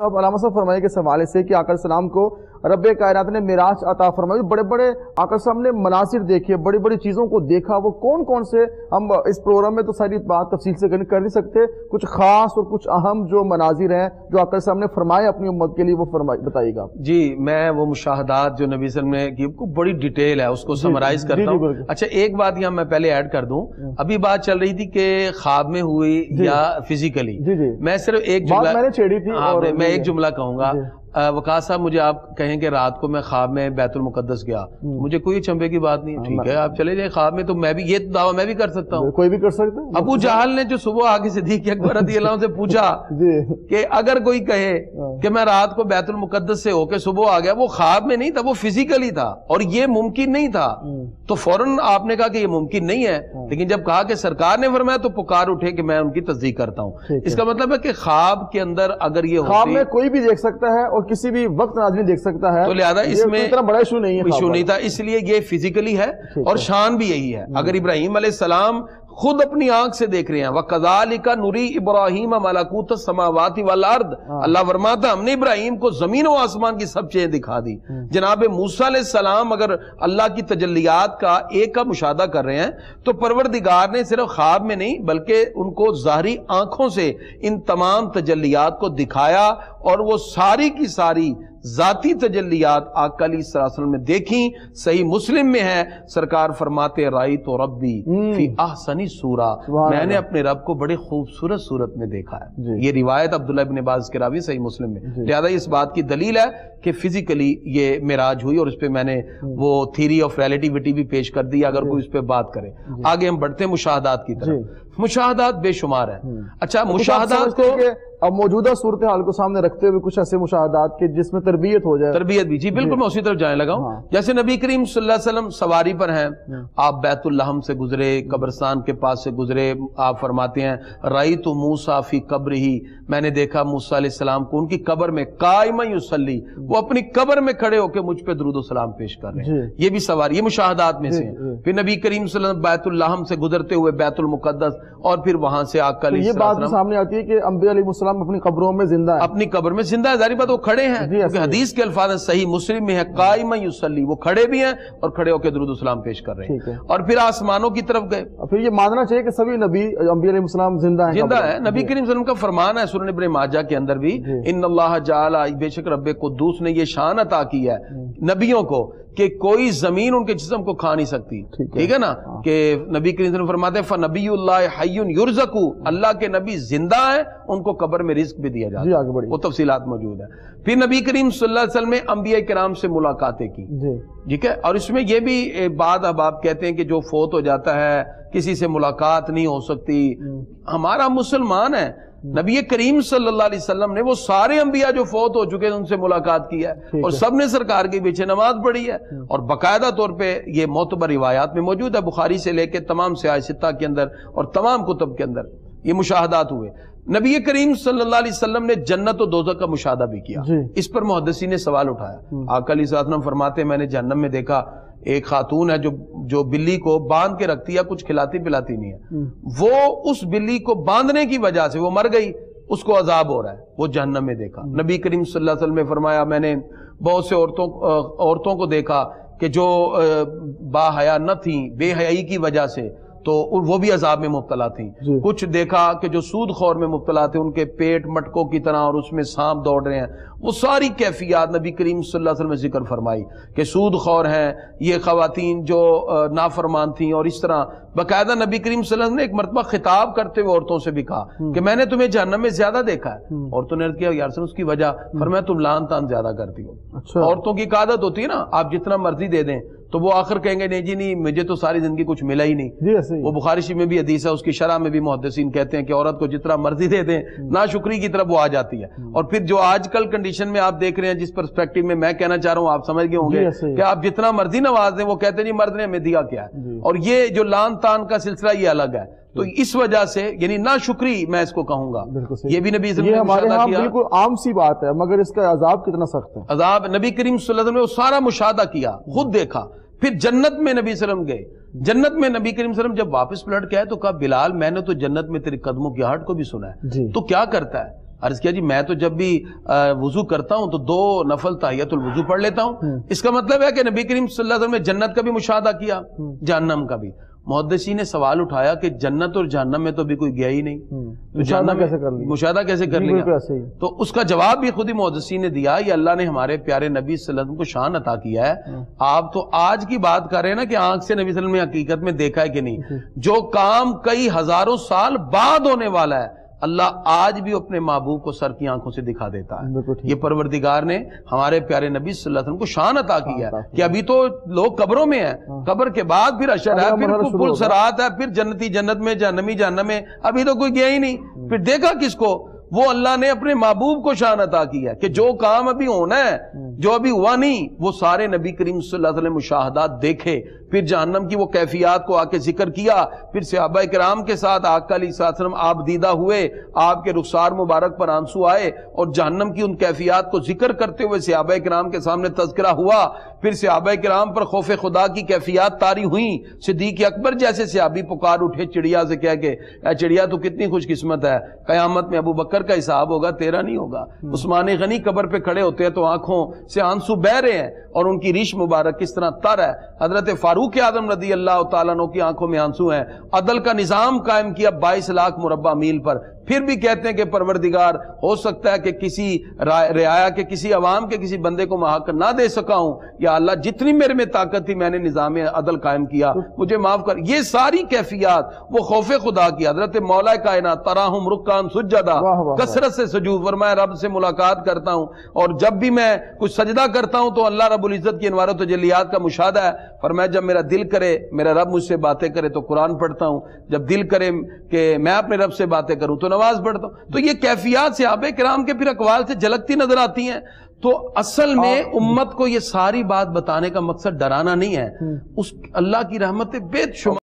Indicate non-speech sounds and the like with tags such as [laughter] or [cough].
صاحب علامہ صاحب فرمائے کے حوالے سے کہ آقا السلام کو رب کائنات نے میراج عطا فرمائی۔ بڑے بڑے آقا السلام نے مناظر دیکھے بڑی بڑی چیزوں کو دیکھا۔ وہ کون کون سے ہم اس پروگرام میں تو ساری بات تفصیل سے کر نہیں سکتے۔ کچھ خاص اور کچھ اہم جو مناظر ہیں جو آقا السلام نے فرمائے اپنی امت کے لیے وہ فرمائی بتائیے گا جی میں وہ مشاہدات جو نبی صلی اللہ علیہ وسلم نے بڑی ڈیٹیل ہے اس کو سمرائز جی، جی، کرتا ہوں۔ جی، اچھا ایک بات یہاں میں پہلے ایڈ کر دوں۔ ابھی بات چل رہی تھی کہ خواب میں ہوئی یا فزیکلی۔ جی جی۔ میں صرف ایک بات جملہ میں نے چھیڑی تھی ہاں، میں ایک جملہ کہوں گا جی۔ وکاس صاحب مجھے آپ کہیں کہ رات کو میں خواب میں بیت المقدس گیا۔ مجھے کوئی چمبے کی بات نہیں ٹھیک ہے آپ چلے جائیں خواب میں تو میں بھی یہ دعویٰ میں بھی کر سکتا ہوں۔ کوئی بھی کر سکتا ہے۔ ابو جہل نے جو صبح آگے صدیق اکبر رضی اللہ عنہ سے پوچھا [laughs] جی۔ کہ اگر کوئی کہے کہ میں رات کو بیت المقدس سے ہو کے صبح آ گیا وہ خواب میں نہیں تھا وہ فزیکلی تھا اور یہ ممکن نہیں تھا۔ تو فوراً آپ نے کہا کہ یہ ممکن نہیں ہے لیکن جب کہا کہ سرکار نے فرمایا تو پکار اٹھے کہ میں ان کی تصدیق کرتا ہوں۔ اس کا مطلب ہے کہ خواب کے اندر اگر یہ خواب میں کوئی بھی دیکھ سکتا ہے اور کسی بھی وقت آدمی دیکھ سکتا ہے تو لہذا اس میں اتنا بڑا ایشو نہیں ہے ایشو نہیں۔ تھا اس لیے یہ فزیکلی ہے اور۔ شان بھی یہی ہے اگر ابراہیم علیہ السلام خود اپنی آنکھ سے دیکھ رہے ہیں۔ وہ کزال کا نوری ابراہیم ملاکوت سماواتی والارض ہاں۔ اللہ فرماتا ہم نے ابراہیم کو زمین و آسمان کی سب چیزیں دکھا دی۔ جناب موسیٰ علیہ السلام اگر اللہ کی تجلیات کا ایک کا مشاہدہ کر رہے ہیں تو پروردگار نے صرف خواب میں نہیں بلکہ ان کو ظاہری آنکھوں سے ان تمام تجلیات کو دکھایا اور وہ ساری کی ساری ذاتی تجلیات آقا علیہ السلام نے دیکھی صحیح مسلم میں ہے سرکار فرماتے رائی تو ربی فی احسنی سورہ۔ میں نے۔ اپنے رب کو بڑے خوبصورت صورت میں دیکھا ہے۔ جی۔ یہ روایت عبداللہ ابن باز کے راوی صحیح مسلم میں۔ لہذا اس بات کی دلیل ہے کہ فزیکلی یہ معراج ہوئی اور اس پہ میں نے وہ تھیری آف ریلیٹیوٹی بھی پیش کر دی اگر کوئی اس پہ بات کرے۔ آگے ہم بڑھتے ہیں مشاہدات کی جی۔ طرف مشاہدات بے شمار ہیں۔ اچھا مشاہدات کو اب موجودہ صورتحال کو سامنے رکھتے ہوئے کچھ ایسے مشاہدات کے جس میں تربیت ہو جائے۔ تربیت بھی۔ جی بالکل میں اسی طرف جانے لگا ہوں۔ ہاں۔ جیسے نبی کریم صلی اللہ علیہ وسلم سواری پر ہیں۔ آپ بیت الحم سے گزرے قبرستان کے پاس سے گزرے آپ فرماتے ہیں رائی تو موسا فی قبر ہی میں نے دیکھا موسا علیہ السلام کو ان کی قبر میں قائم یوسلی وہ اپنی قبر میں کھڑے ہو کے مجھ پہ درود و سلام پیش کر رہے ہیں۔ جی۔ یہ بھی سواری یہ مشاہدات میں سے جی، ہیں۔ جی۔ پھر نبی کریم صلی اللہ علیہ وسلم بیت الحم سے گزرتے ہوئے بیت المقدس اور پھر وہاں سے آقا علیہ یہ بات السلام سامنے آتی ہے کہ انبیاء علیہ السلام اپنی قبروں میں زندہ ہے اپنی قبر میں زندہ ہے ظاہری بات وہ کھڑے ہیں۔ جی، کیونکہ۔ حدیث کے الفاظ ہیں صحیح مسلم میں ہے قائم یوسلی وہ کھڑے بھی ہیں اور کھڑے ہو کے درود السلام پیش کر رہے ہیں۔ اور پھر آسمانوں کی طرف گئے۔ پھر یہ ماننا چاہیے کہ سبھی نبی انبیاء علیہ السلام زندہ ہیں۔ زندہ ہے۔ نبی کریم صلی اللہ علیہ وسلم کا فرمان ہے سورہ ابن ماجہ کے اندر بھی۔ جی۔ ان اللہ جعل بے شک رب قدوس نے یہ شان عطا کی ہے نبیوں کو کہ کوئی زمین ان کے جسم کو کھا نہیں سکتی۔ ٹھیک ہے۔ ٹھیک ہے نا؟ کہ نبی کریم صلی اللہ علیہ وسلم فرماتے ہیں فنبی اللہ حی یرزقو اللہ کے نبی زندہ ہیں ان کو قبر میں رزق بھی دیا جاتا جی ہے۔ بڑھیے۔ وہ تفصیلات موجود ہیں۔ پھر نبی کریم صلی اللہ علیہ وسلم نے انبیاء کرام سے ملاقاتیں کی۔ جی۔ ٹھیک ہے؟ اور اس میں یہ بھی بات اب آپ کہتے ہیں کہ جو فوت ہو جاتا ہے کسی سے ملاقات نہیں ہو سکتی۔ ہمارا مسلمان ہے۔ نبی کریم صلی اللہ علیہ وسلم نے وہ سارے انبیاء جو فوت ہو چکے ہیں ان سے ملاقات کی ہے۔ اور۔ سب نے سرکار کے پیچھے نماز پڑھی ہے۔ اور باقاعدہ طور پہ یہ معتبر روایات میں موجود ہے۔ بخاری سے لے کے تمام سیاستہ کے اندر اور تمام کتب کے اندر۔ یہ مشاہدات ہوئے۔ نبی کریم صلی اللہ علیہ وسلم نے جنت و دوزہ کا مشاہدہ بھی کیا۔ جی۔ اس پر محدثی نے سوال اٹھایا۔ آقا علیہ السلام فرماتے ہیں میں نے جہنم میں دیکھا ایک خاتون ہے جو جو بلی کو باندھ کے رکھتی ہے کچھ کھلاتی پلاتی نہیں ہے۔ وہ اس بلی کو باندھنے کی وجہ سے وہ مر گئی اس کو عذاب ہو رہا ہے۔ وہ جہنم میں دیکھا۔ نبی کریم صلی اللہ علیہ وسلم نے فرمایا میں نے بہت سے عورتوں عورتوں کو دیکھا کہ جو با حیا نہ تھیں بے حیائی کی وجہ سے تو وہ بھی عذاب میں مبتلا تھیں۔ جی۔ کچھ دیکھا کہ جو سود خور میں مبتلا تھے ان کے پیٹ مٹکوں کی طرح اور اس میں سانپ دوڑ رہے ہیں۔ وہ ساری کیفیات نبی کریم صلی اللہ علیہ وسلم نے ذکر فرمائی کہ سود خور ہیں یہ خواتین جو نافرمان تھیں اور اس طرح۔ باقاعدہ نبی کریم صلی اللہ علیہ وسلم نے ایک مرتبہ خطاب کرتے ہوئے عورتوں سے بھی کہا کہ میں نے تمہیں جہنم میں زیادہ دیکھا ہے۔ عورتوں نے کیا یار اس کی وجہ فرمایا تم لان تان زیادہ کرتی ہو۔ اچھا۔ عورتوں کی عادت ہوتی ہے نا آپ جتنا مرضی دے دیں۔ تو وہ آخر کہیں گے نہیں جی نہیں مجھے تو ساری زندگی کچھ ملا ہی نہیں۔ جی ایسے وہ بخاری شریف میں بھی حدیث ہے اس کی شرح میں بھی محدثین کہتے ہیں کہ عورت کو جتنا مرضی دے دیں نا شکری کی طرف وہ آ جاتی ہے۔ اور پھر جو آج کل کنڈیشن میں آپ دیکھ رہے ہیں جس پرسپیکٹو میں میں کہنا چاہ رہا ہوں آپ سمجھ گئے ہوں جی، گے ہی۔ کہ آپ جتنا مرضی نواز دیں وہ کہتے ہیں جی مرد نے ہمیں دیا کیا ہے۔ جی۔ اور یہ جو لان تان کا سلسلہ یہ الگ ہے۔ تو اس وجہ سے یعنی نا شکری میں اس کو کہوں گا۔ یہ بھی نبی صلی یہ اللہ علیہ ہمارے وسلم ہاں نے مشاہدہ کیا۔ بالکل عام سی بات ہے مگر اس کا عذاب کتنا سخت ہے۔ عذاب نبی کریم صلی اللہ علیہ وسلم نے وہ سارا مشاہدہ کیا خود دیکھا۔ پھر جنت میں نبی صلی اللہ علیہ وسلم گئے۔ جنت میں نبی کریم صلی اللہ علیہ وسلم جب واپس پلٹ کے آئے تو کہا بلال میں نے تو جنت میں تیرے قدموں کی ہٹ کو بھی سنا ہے۔ جی۔ تو کیا کرتا ہے؟ عرض کیا جی میں تو جب بھی وضو کرتا ہوں تو دو نفل تحیت الوضو پڑھ لیتا ہوں۔ اس کا مطلب ہے کہ نبی کریم صلی اللہ علیہ وسلم نے جنت کا بھی مشاہدہ کیا جہنم کا بھی۔ محدثی نے سوال اٹھایا کہ جنت اور جہنم میں تو بھی کوئی گیا ہی نہیں۔ تو مشاہدہ جہنم کیسے کر لیا؟ مشاہدہ کیسے کر لیا؟ بالکل ایسے ہی۔ تو اس کا جواب بھی خود ہی محدثی نے دیا یہ اللہ نے ہمارے پیارے نبی صلی اللہ علیہ وسلم کو شان عطا کیا ہے۔ آپ تو آج کی بات کر رہے ہیں نا کہ آنکھ سے نبی صلی اللہ علیہ وسلم نے حقیقت میں دیکھا ہے کہ نہیں۔ جو کام کئی ہزاروں سال بعد ہونے والا ہے اللہ آج بھی اپنے محبوب کو سر کی آنکھوں سے دکھا دیتا ہے۔ یہ پروردگار نے ہمارے پیارے نبی صلی اللہ علیہ وسلم کو شان عطا کیا ہے کہ ابھی تو لوگ قبروں میں ہیں۔ قبر کے بعد پھر اشر ہے پھر پل۔ سرات ہے پھر جنتی جنت میں جہنمی جہنم میں۔ ابھی تو کوئی گیا ہی نہیں۔ پھر دیکھا کس کو؟ وہ اللہ نے اپنے محبوب کو شان عطا کیا ہے کہ جو کام ابھی ہونا ہے جو ابھی ہوا نہیں وہ سارے نبی کریم صلی اللہ علیہ وسلم مشاہدات دیکھے پھر جہنم کی وہ کیفیات کو آ کے ذکر کیا پھر صحابہ کرام کے ساتھ آقا علیہ والسلام آپ دیدہ ہوئے آپ کے رخسار مبارک پر آنسو آئے اور جہنم کی ان کیفیات کو ذکر کرتے ہوئے صحابہ کرام کے سامنے تذکرہ ہوا۔ پھر صحابہ کرام پر خوف خدا کی کیفیات تاری ہوئیں۔ صدیق اکبر جیسے صحابی پکار اٹھے چڑیا سے کہہ کے اے چڑیا تو کتنی خوش قسمت ہے۔ قیامت میں ابو بکر کا حساب ہوگا تیرا نہیں ہوگا۔ عثمان غنی قبر پہ کھڑے ہوتے ہیں تو آنکھوں سے آنسو بہ رہے ہیں اور ان کی ریش مبارک کس طرح تر ہے۔ حضرت فاروق اعظم رضی اللہ تعالیٰ عنہ کی آنکھوں میں آنسو ہیں۔ عدل کا نظام قائم کیا بائیس لاکھ مربع میل پر۔ پھر بھی کہتے ہیں کہ پروردگار ہو سکتا ہے کہ کسی رعایا کے کسی عوام کے کسی بندے کو محق نہ دے سکا ہوں یا اللہ جتنی میرے میں طاقت تھی میں نے نظام عدل قائم کیا مجھے معاف کر۔ یہ ساری کیفیات وہ خوف خدا کی۔ حضرت مولا کائنات تراہم رکان سجدہ۔ کثرت سے سجود فرمایا رب سے ملاقات کرتا ہوں۔ اور جب بھی میں کچھ سجدہ کرتا ہوں تو اللہ رب العزت کی انوار و تجلیات کا مشاہدہ ہے۔ فرمایا جب میرا دل کرے میرا رب مجھ سے باتیں کرے تو قرآن پڑھتا ہوں۔ جب دل کرے کہ میں اپنے رب سے باتیں کروں تو نماز پڑھتا ہوں۔ تو یہ کیفیات صحابہ کرام کے پھر اقوال سے جھلکتی نظر آتی ہیں۔ تو اصل میں امت کو یہ ساری بات بتانے کا مقصد ڈرانا نہیں ہے۔ اس اللہ کی رحمت بے شمار